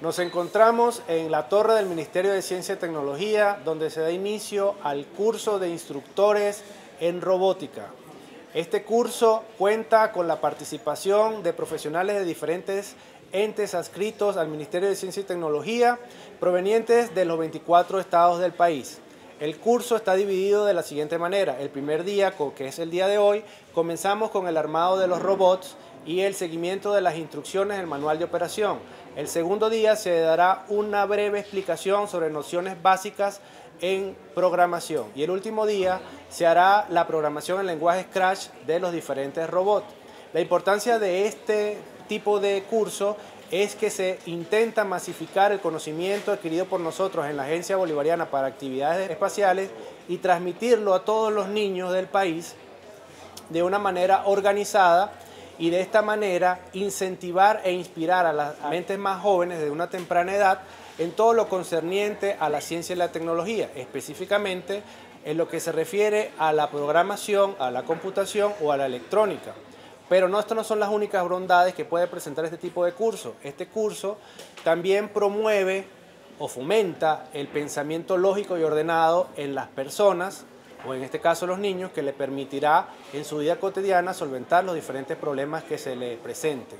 Nos encontramos en la torre del Ministerio de Ciencia y Tecnología, donde se da inicio al curso de instructores en robótica. Este curso cuenta con la participación de profesionales de diferentes entes adscritos al Ministerio de Ciencia y Tecnología, provenientes de los 24 estados del país. El curso está dividido de la siguiente manera. El primer día, que es el día de hoy, comenzamos con el armado de los robots y el seguimiento de las instrucciones del manual de operación. El segundo día se dará una breve explicación sobre nociones básicas en programación y el último día se hará la programación en lenguaje Scratch de los diferentes robots. La importancia de este tipo de curso es que se intenta masificar el conocimiento adquirido por nosotros en la Agencia Bolivariana para Actividades Espaciales y transmitirlo a todos los niños del país de una manera organizada y de esta manera incentivar e inspirar a las mentes más jóvenes de una temprana edad en todo lo concerniente a la ciencia y la tecnología, específicamente en lo que se refiere a la programación, a la computación o a la electrónica. Pero no, estas no son las únicas bondades que puede presentar este tipo de curso. Este curso también promueve o fomenta el pensamiento lógico y ordenado en las personas o en este caso los niños, que le permitirá en su vida cotidiana solventar los diferentes problemas que se le presenten.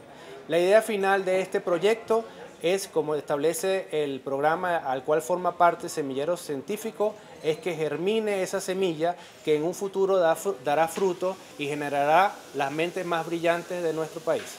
La idea final de este proyecto es, como establece el programa al cual forma parte Semillero Científico, es que germine esa semilla que en un futuro dará fruto y generará las mentes más brillantes de nuestro país.